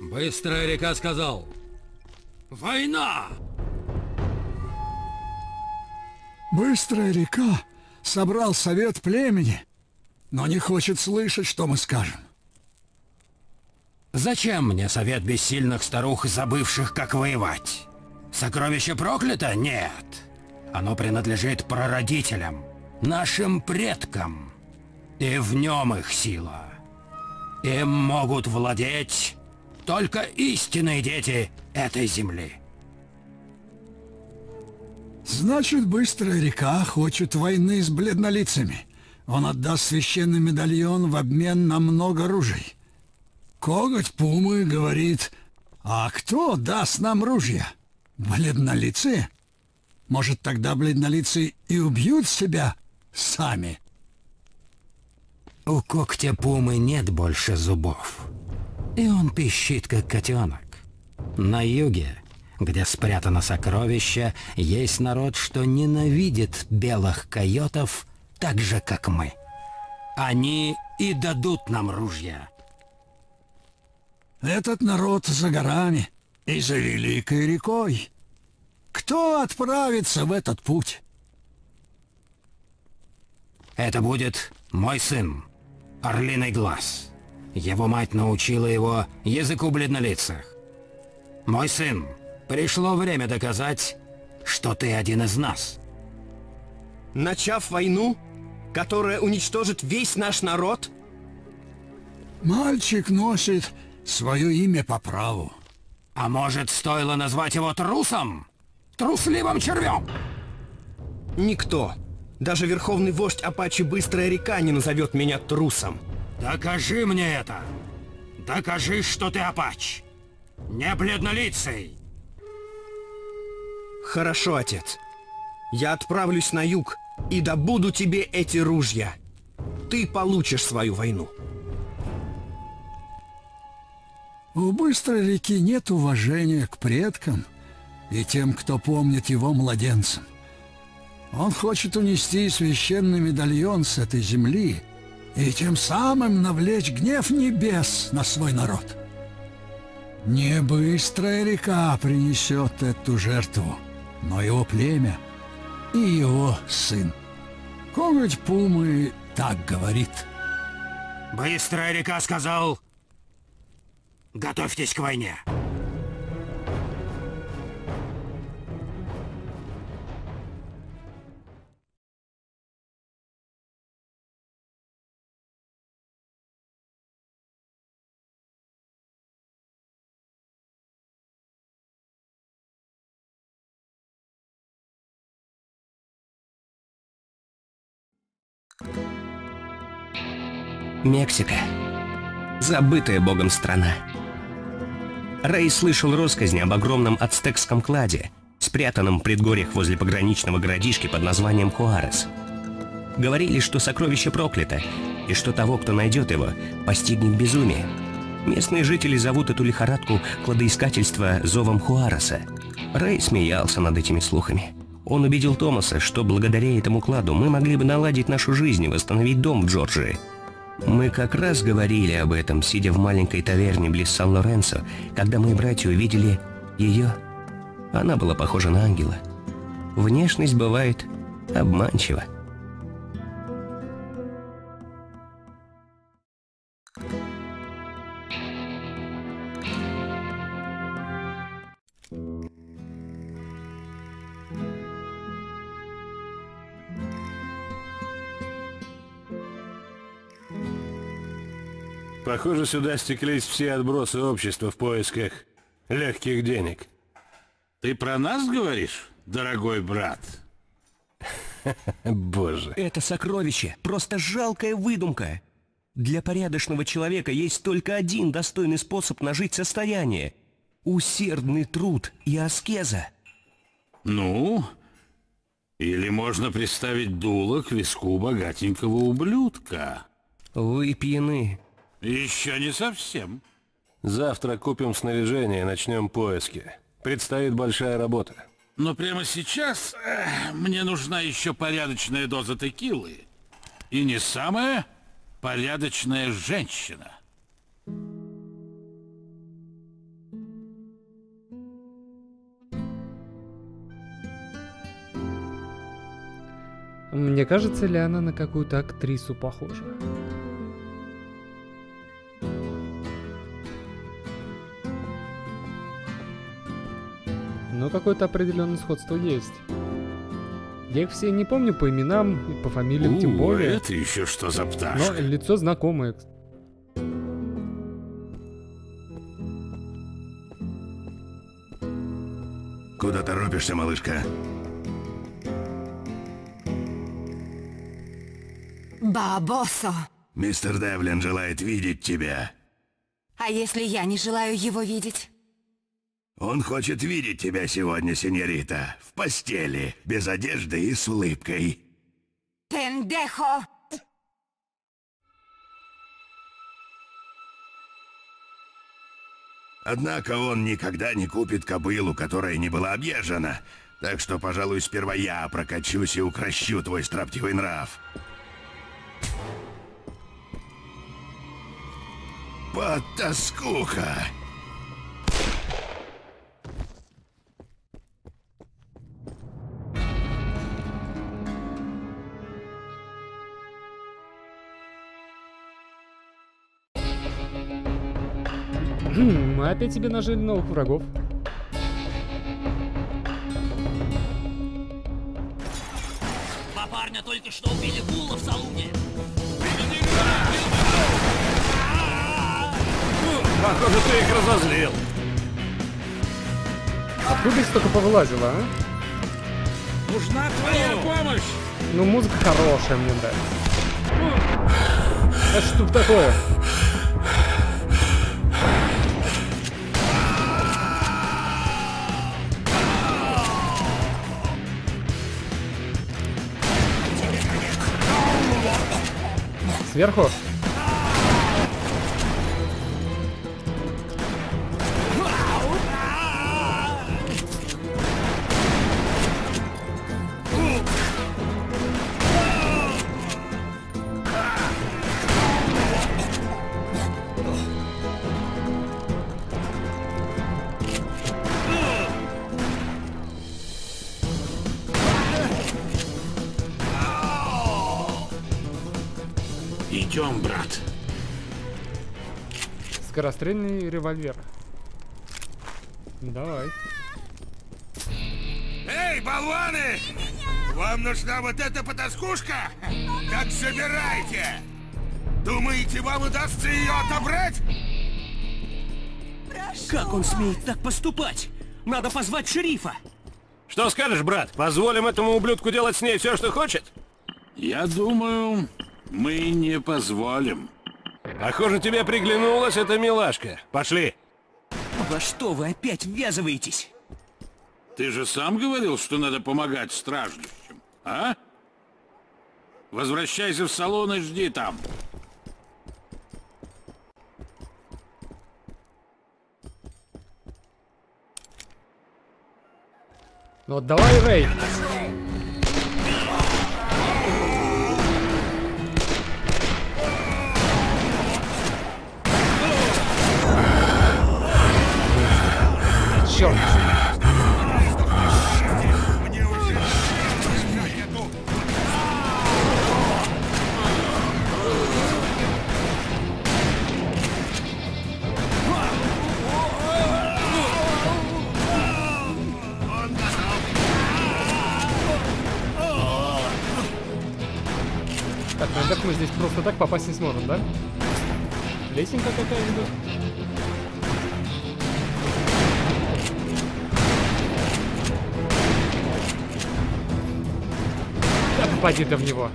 Быстрая река сказал. Война! Быстрая река собрал совет племени, но не хочет слышать, что мы скажем. Зачем мне совет бессильных старух, забывших, как воевать? Сокровище проклято? Нет. Оно принадлежит прародителям, нашим предкам. И в нем их сила. Им могут владеть только истинные дети этой земли. Значит, быстрая река хочет войны с бледнолицами. Он отдаст священный медальон в обмен на много ружей. Коготь Пумы говорит, а кто даст нам ружья? Бледнолицы? Может, тогда бледнолицы и убьют себя сами? У когтя Пумы нет больше зубов. И он пищит, как котенок. На юге где спрятано сокровище, есть народ, что ненавидит белых койотов так же, как мы. Они и дадут нам ружья. Этот народ за горами и за великой рекой. Кто отправится в этот путь? Это будет мой сын, Орлиный Глаз. Его мать научила его языку бледнолицых. Мой сын, Пришло время доказать, что ты один из нас. Начав войну, которая уничтожит весь наш народ? Мальчик носит свое имя по праву. А может, стоило назвать его трусом? Трусливым червем? Никто, даже верховный вождь Апачи Быстрая река не назовет меня трусом. Докажи мне это. Докажи, что ты Апач. Не бледнолицый. Хорошо, отец. Я отправлюсь на юг и добуду тебе эти ружья. Ты получишь свою войну. У быстрой реки нет уважения к предкам и тем, кто помнит его младенцем. Он хочет унести священный медальон с этой земли и тем самым навлечь гнев небес на свой народ. Не быстрая река принесет эту жертву но его племя и его сын. Коготь Пумы так говорит. Быстрая река сказал, готовьтесь к войне. Мексика. Забытая богом страна. Рэй слышал россказни об огромном ацтекском кладе, спрятанном в предгорьях возле пограничного городишки под названием Хуарес. Говорили, что сокровище проклято, и что того, кто найдет его, постигнет безумие. Местные жители зовут эту лихорадку кладоискательства зовом Хуареса. Рэй смеялся над этими слухами. Он убедил Томаса, что благодаря этому кладу мы могли бы наладить нашу жизнь и восстановить дом в Джорджии – мы как раз говорили об этом, сидя в маленькой таверне близ Сан-Лоренцо, когда мои братья увидели ее. Она была похожа на ангела. Внешность бывает обманчива. Похоже, сюда стеклись все отбросы общества в поисках легких денег. Ты про нас говоришь, дорогой брат? Боже. Это сокровище. Просто жалкая выдумка. Для порядочного человека есть только один достойный способ нажить состояние. Усердный труд и аскеза. Ну, или можно представить дуло к виску богатенького ублюдка. Вы пьяны. Еще не совсем. Завтра купим снаряжение и начнем поиски. Предстоит большая работа. Но прямо сейчас эх, мне нужна еще порядочная доза текилы. И не самая порядочная женщина. Мне кажется, ли она на какую-то актрису похожа? Но какое-то определенное сходство есть. Я их все не помню по именам и по фамилиям тем У, более. это еще что за Но пташка? лицо знакомое. Куда торопишься, малышка? Бабосо! Мистер Девлин желает видеть тебя. А если я не желаю его видеть? Он хочет видеть тебя сегодня, сеньорита. В постели, без одежды и с улыбкой. Пендехо! Однако он никогда не купит кобылу, которая не была объезжена. Так что, пожалуй, сперва я прокачусь и укращу твой строптивый нрав. Потаскуха! Хм, Мы опять себе нажили новых врагов. Два парня только что убили Гула в салуне. Похоже, ты их разозлил. Откуда здесь только повылазило, а? Нужна твоя помощь! Ну, музыка хорошая, мне нравится. А что такое? Сверху? Скорострельный револьвер. Давай. Эй, болваны! Вам нужна вот эта потаскушка? Так собирайте! Думаете, вам удастся ее отобрать? Как он смеет так поступать? Надо позвать шерифа. Что скажешь, брат? Позволим этому ублюдку делать с ней все, что хочет? Я думаю, мы не позволим. Похоже, тебе приглянулась эта милашка. Пошли. Во что вы опять ввязываетесь? Ты же сам говорил, что надо помогать страждущим, а? Возвращайся в салон и жди там. Ну давай, Рэй. Черт. Так, наверх мы здесь просто так попасть не сможем, да? Лесенка какая ты в него.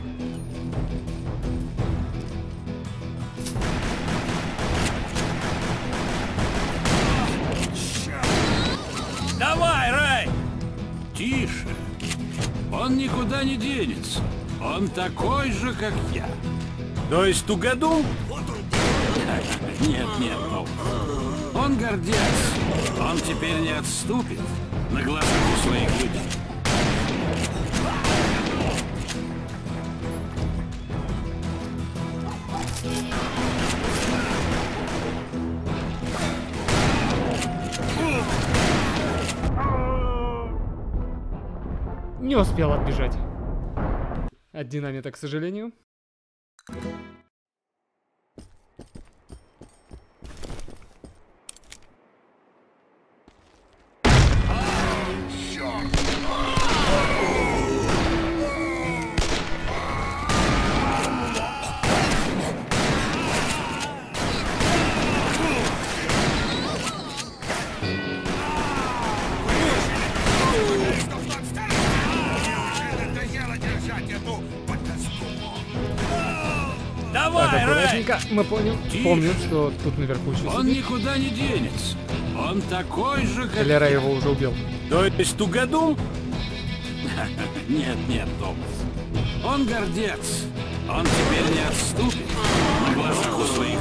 Давай, Рай! Тише. Он никуда не денется. Он такой же, как я. То есть тугодум? Нет, нет, ну. Он гордец. Он теперь не отступит на глазах у своих людей. Не успел отбежать. от динамита, к сожалению. Мы понял, Тише. помним, что тут наверху еще Он сидит. никуда не денется. Он такой же, как... Рэй его уже убил. То есть Тугодум? Нет, нет, Томас. Он гордец. Он теперь не отступит на глазах у своих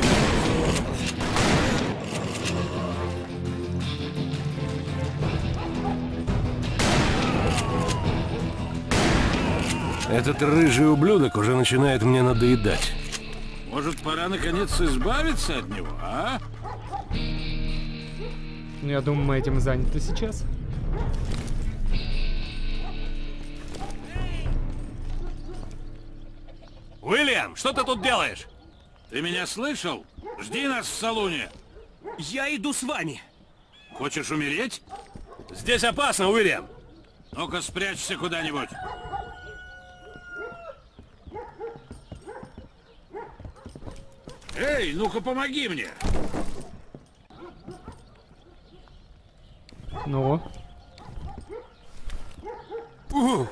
Этот рыжий ублюдок уже начинает мне надоедать. Может, пора наконец избавиться от него, а? Ну, я думаю, мы этим заняты сейчас. Уильям, что ты тут делаешь? Ты меня слышал? Жди нас в салоне. Я иду с вами. Хочешь умереть? Здесь опасно, Уильям. Ну-ка спрячься куда-нибудь. Эй, ну-ка помоги мне. Ну, Ух.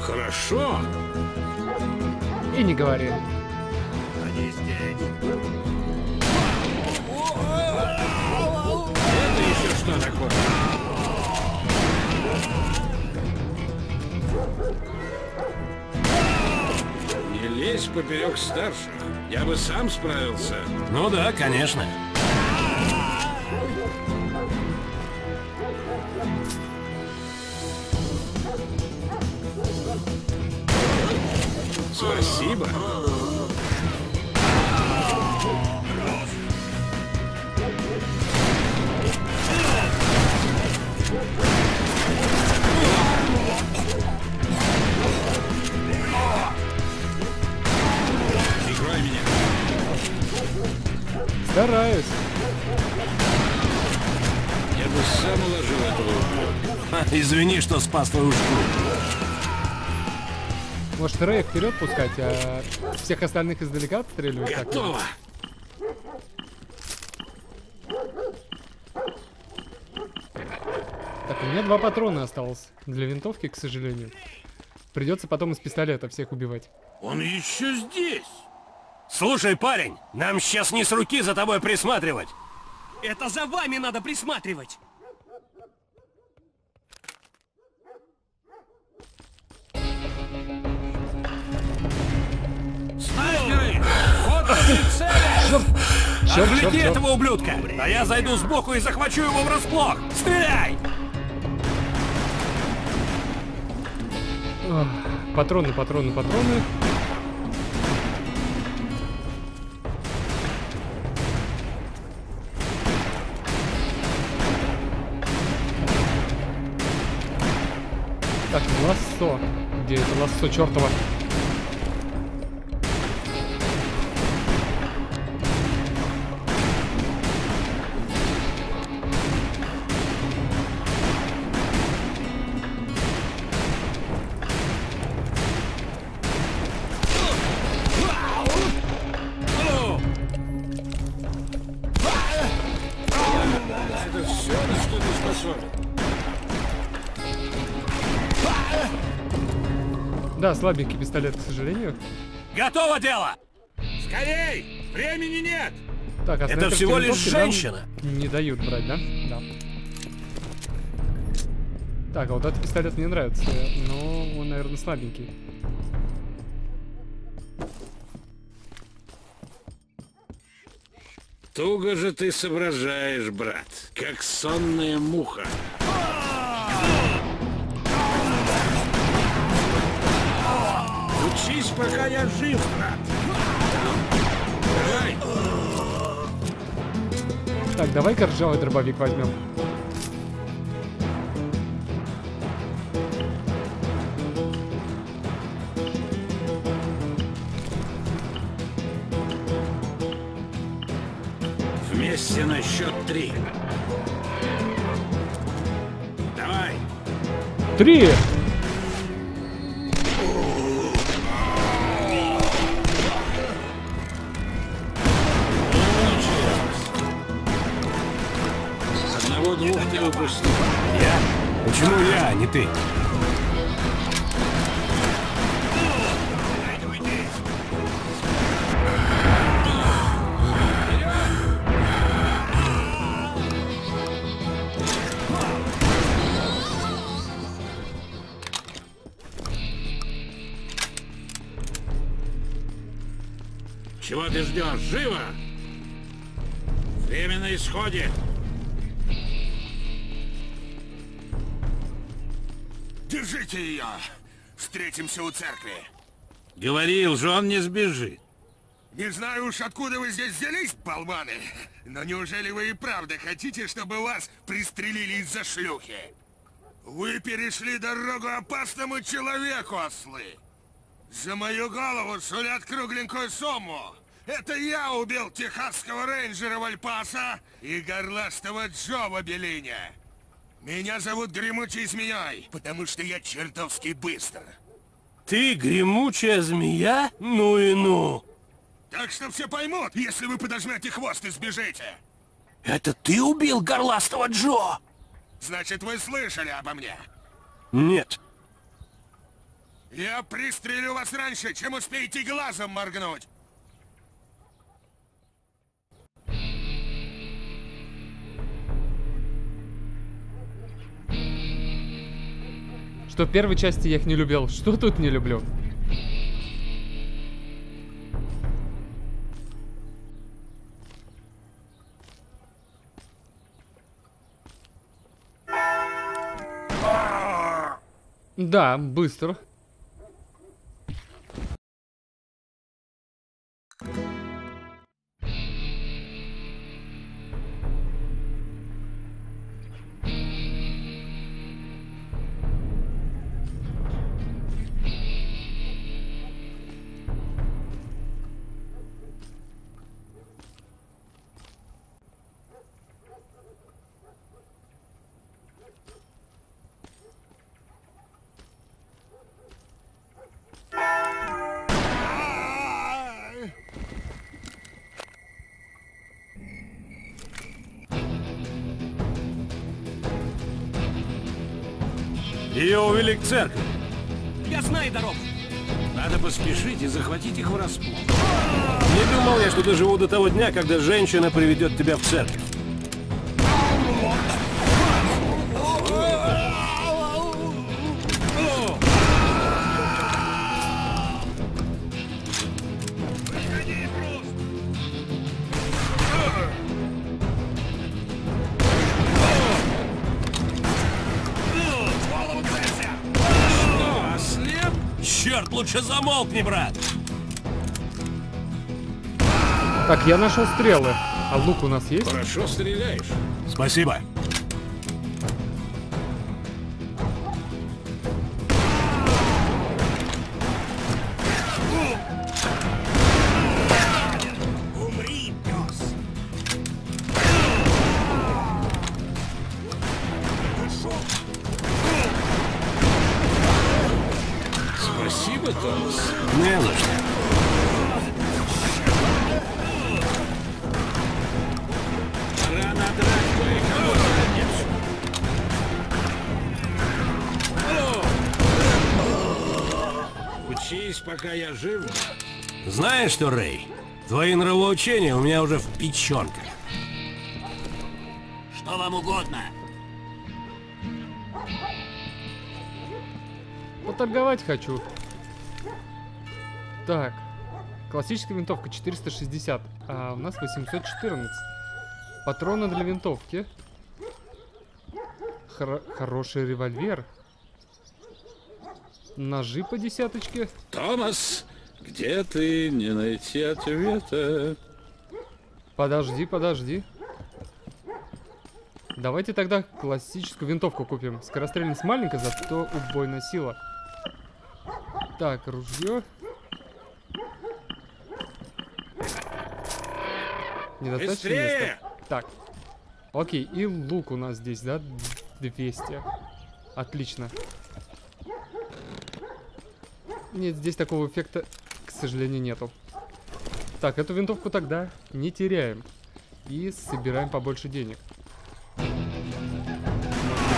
Хорошо. и не говори. Лезь поперек старших. Я бы сам справился. Ну да, конечно. Спасибо. Что спас твою шкуру. Может, Рэя вперед пускать, а всех остальных издалека отстреливать? Так, Готово. Так, у меня два патрона осталось для винтовки, к сожалению. Придется потом из пистолета всех убивать. Он еще здесь. Слушай, парень, нам сейчас не с руки за тобой присматривать. Это за вами надо присматривать. Черт, черт, Отвлеки черт. этого ублюдка, а я зайду сбоку и захвачу его врасплох. Стреляй! Патроны, патроны, патроны. Так, лассо. Где это лассо чертова? Да, слабенький пистолет, к сожалению. Готово дело! Скорей! Времени нет! Так, а Это всего лишь женщина. Не дают брать, да? Да. Так, а вот этот пистолет мне нравится, но он, наверное, слабенький. Туго же ты соображаешь, брат, как сонная муха. Учись, пока я жив, брат. Давай. Так, давай-ка ржавый дробовик возьмем. Вместе на счет три. Давай. Три! Одного-двух ты упустил. Я? Почему я, а не ты? Живо! Время на исходе. Держите ее! Встретимся у церкви. Говорил же, он не сбежит. Не знаю уж, откуда вы здесь взялись, болваны, но неужели вы и правда хотите, чтобы вас пристрелили из-за шлюхи? Вы перешли дорогу опасному человеку, ослы! За мою голову сулят кругленькую сумму! Это я убил техасского рейнджера Вальпаса и горластого Джо в Абелине! Меня зовут Гремучий Змеей, потому что я чертовски быстро. Ты гремучая змея? Ну и ну! Так что все поймут, если вы подожмете хвост и сбежите. Это ты убил горластого Джо? Значит, вы слышали обо мне. Нет. Я пристрелю вас раньше, чем успеете глазом моргнуть. Что в первой части я их не любил. Что тут не люблю? Да, быстро. Ее увели к церкви. Я знаю дорогу. Надо поспешить и захватить их врасплох. Не думал я, что доживу до того дня, когда женщина приведет тебя в церковь. Лучше замолкни, брат! Так, я нашел стрелы. А лук у нас есть? Хорошо стреляешь. Спасибо. Что, Рэй? Твои нравоучения у меня уже в печенках. Что вам угодно? Поторговать хочу. Так. Классическая винтовка 460, а у нас 814. Патроны для винтовки. Хоро- хороший револьвер. Ножи по десяточке. Томас, Где ты? Не найти ответа. Подожди, подожди. Давайте тогда классическую винтовку купим. Скорострельность маленькая, зато убойная сила. Так, ружье. Недостаточно места. Так. Окей, и лук у нас здесь, да? 200. Отлично. Нет, здесь такого эффекта, к сожалению, нету. Так, эту винтовку тогда не теряем. И собираем побольше денег. Быть,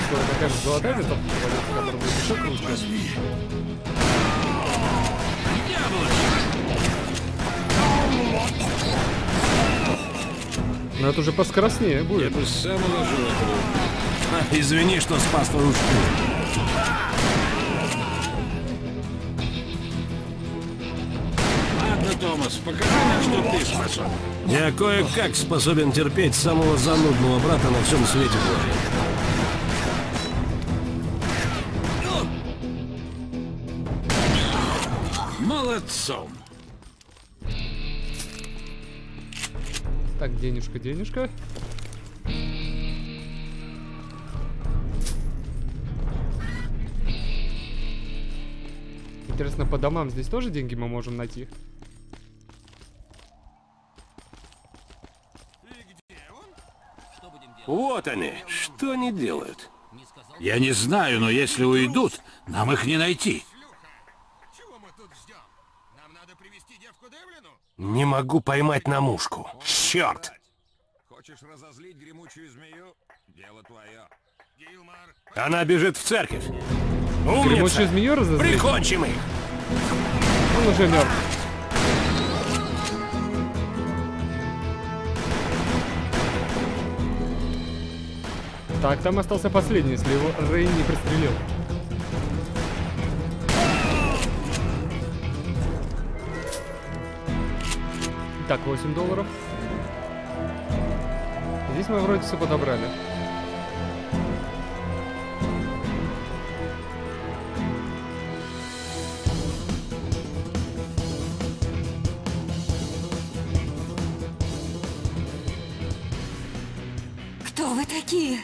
скоро такая же золотая винтовка которая будет еще круче. Но это уже поскоростнее будет. Я бы сам уложил этого. Извини, что спас твою шкуру. Томас, покажи нам, что ты способен. Я кое-как способен терпеть самого занудного брата на всем свете. Молодцом. Так, денежка, денежка. Интересно, по домам здесь тоже деньги мы можем найти? Вот они. Что они делают? Я не знаю, но если уйдут, нам их не найти. Чего мы тут ждем? Нам надо привести девку Девлину? Не могу поймать на мушку. Черт! Хочешь разозлить гремучую змею? Дело твое. Гилмар, Она бежит в церковь. Гремучую Умница! змею разозлить? Прикончим их! Он уже мертв. Так, там остался последний, если его Рейн не пристрелил. Так, 8 долларов. Здесь мы вроде все подобрали. Кто вы такие?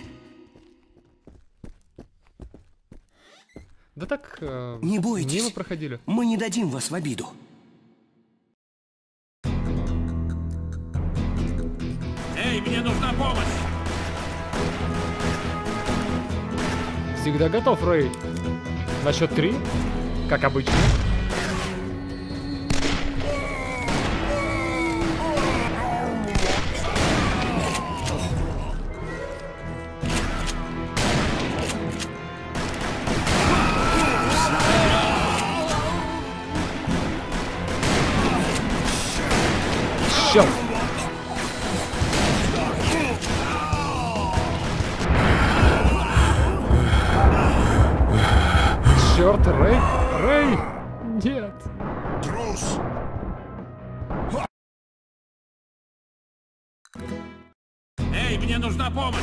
Э, Не бойтесь. мимо проходили. Мы не дадим вас в обиду. Эй, мне нужна помощь! Всегда готов, Рэй. На счет три, как обычно. Черт, Рэй! Рэй! Нет! трус! Эй, мне нужна помощь!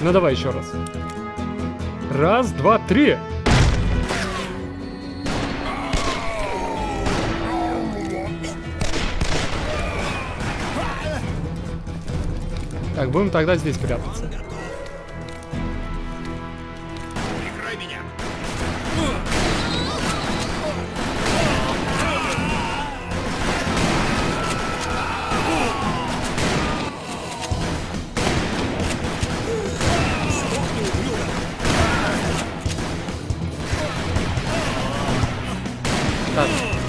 Ну давай еще раз. Раз, два, три. Так, будем тогда здесь прятаться.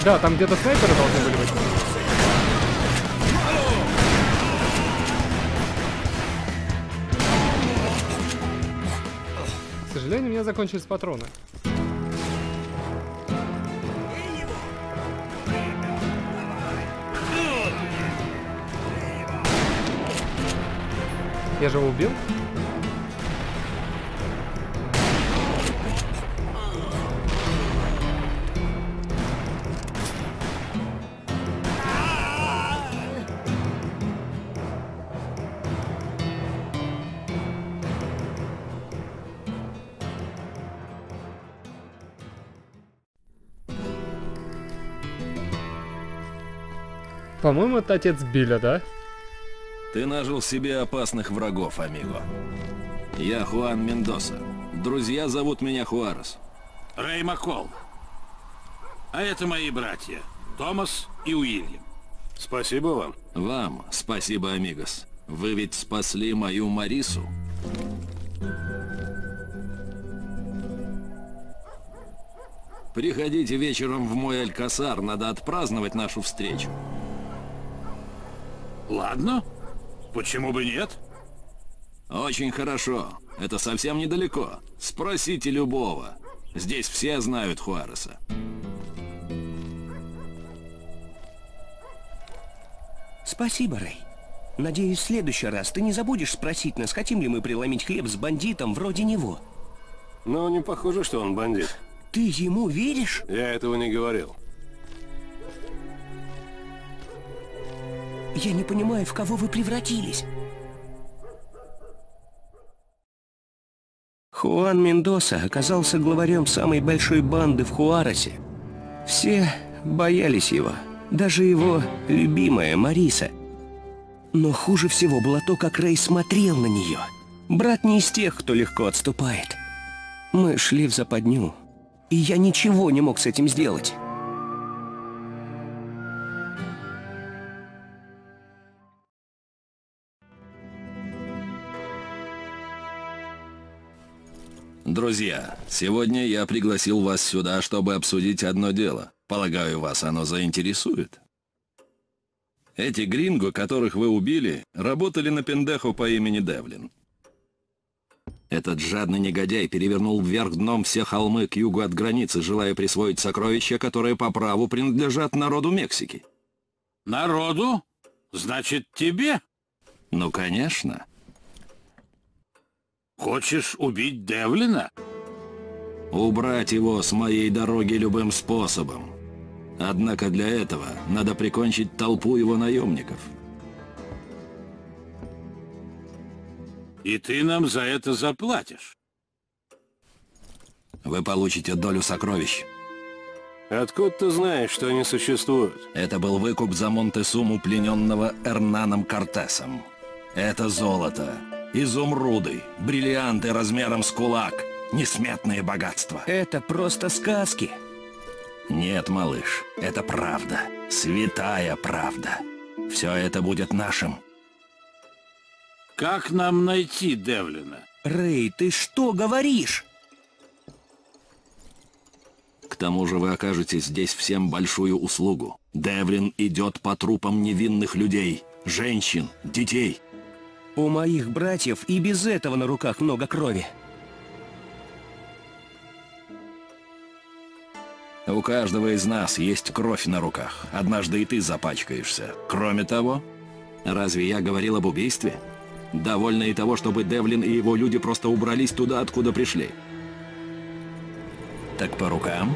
Да, там где-то снайперы должны были быть. К сожалению, у меня закончились патроны. Я же его убил? По-моему, это отец Билля, да? Ты нажил себе опасных врагов, амиго. Я Хуан Мендоса. Друзья зовут меня Хуарес. Рэй Маккол. А это мои братья. Томас и Уильям. Спасибо вам. Вам спасибо, амигос. Вы ведь спасли мою Марису. Приходите вечером в мой Алькасар, надо отпраздновать нашу встречу. Ладно. Почему бы нет? Очень хорошо. Это совсем недалеко. Спросите любого. Здесь все знают Хуареса. Спасибо, Рэй. Надеюсь, в следующий раз ты не забудешь спросить нас, хотим ли мы преломить хлеб с бандитом вроде него. Но не похоже, что он бандит. Ты ему веришь? Я этого не говорил. Я не понимаю, в кого вы превратились. Хуан Мендоса оказался главарем самой большой банды в Хуаросе. Все боялись его, даже его любимая Мариса. Но хуже всего было то, как Рэй смотрел на нее. Брат не из тех, кто легко отступает. Мы шли в западню, и я ничего не мог с этим сделать. Друзья, сегодня я пригласил вас сюда, чтобы обсудить одно дело. Полагаю, вас оно заинтересует. Эти гринго, которых вы убили, работали на пендеху по имени Девлин. Этот жадный негодяй перевернул вверх дном все холмы к югу от границы, желая присвоить сокровища, которые по праву принадлежат народу Мексики. Народу? Значит, тебе? Ну, конечно. Хочешь убить Девлина? Убрать его с моей дороги любым способом. Однако для этого надо прикончить толпу его наемников. И ты нам за это заплатишь. Вы получите долю сокровищ. Откуда ты знаешь, что они существуют? Это был выкуп за Монтесуму, плененного Эрнаном Кортесом. Это золото, изумруды, бриллианты размером с кулак, несметные богатства. Это просто сказки. Нет, малыш, это правда. Святая правда. Все это будет нашим. Как нам найти Девлина? Рэй, ты что говоришь? К тому же вы окажете здесь всем большую услугу. Девлин идет по трупам невинных людей, женщин, детей. У моих братьев и без этого на руках много крови. У каждого из нас есть кровь на руках. Однажды и ты запачкаешься. Кроме того, разве я говорил об убийстве? Довольно и того, чтобы Девлин и его люди просто убрались туда, откуда пришли. Так по рукам?